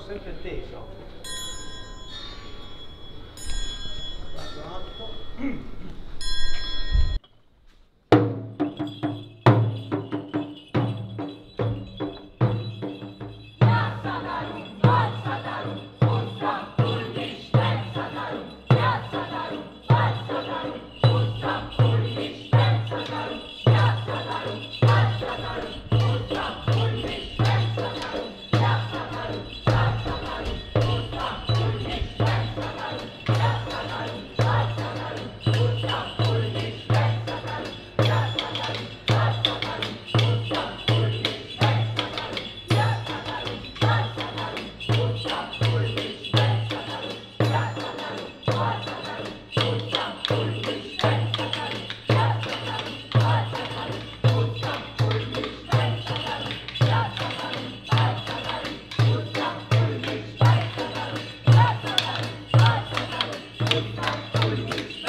sono sempre teso. Passo alto. പിടിക്കും